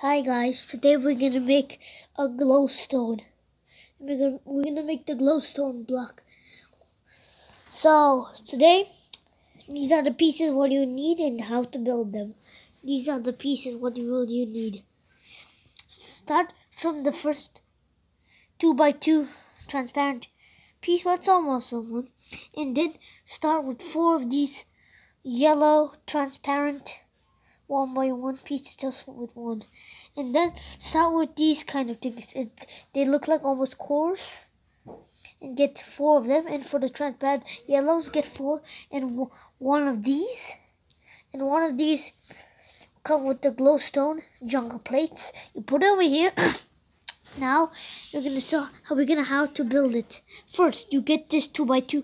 Hi guys, today we're gonna make a glowstone. We're gonna, we're gonna make the glowstone block. So today, these are the pieces what you need and how to build them. These are the pieces what you will you need. Start from the first two by two transparent piece, what's almost one, and then start with four of these yellow transparent one by one piece just with one. And then start with these kind of things. It, they look like almost cores. And get four of them. And for the transparent yellows get four. And one of these. And one of these come with the glowstone jungle plates. You put it over here. Now you're gonna saw how we're gonna how to build it. First you get this two by two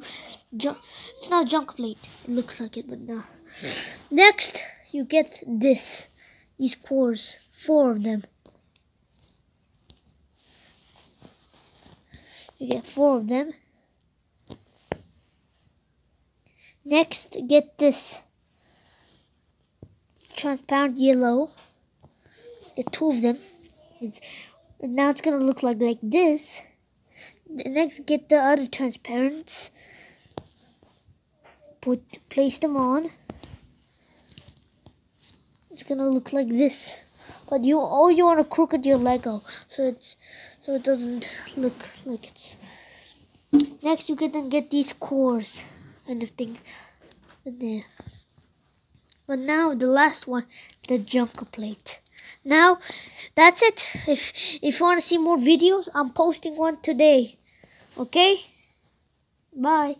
it's not junk plate. It looks like it but no. Next you get this, these cores, four of them. You get four of them. Next, get this transparent yellow. Get two of them. It's, now it's gonna look like like this. Next, get the other transparents. Put place them on it's gonna look like this. But you all you want to crooked your lego so it's so it doesn't look like it's next you can then get these cores and the thing in there. But now the last one the junker plate. Now that's it. If if you want to see more videos i'm posting one today. Okay? Bye